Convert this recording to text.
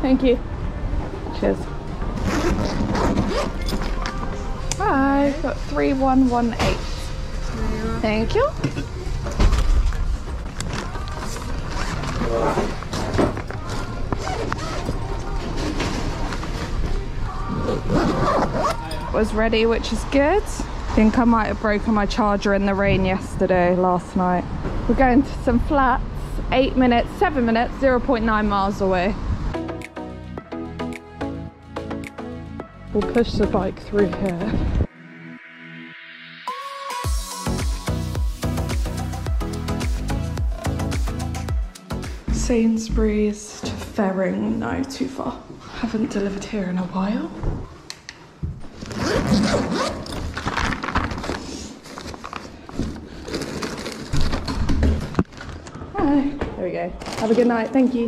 Thank you. Cheers. Hi, got 3118. Thank you. Was ready, which is good. Think I might have broken my charger in the rain yesterday, last night. We're going to some flats, eight minutes, seven minutes, 0.9 miles away. We'll push the bike through here. Sainsbury's to Ferring, no, too far. Haven't delivered here in a while. Hi. There we go. Have a good night. Thank you.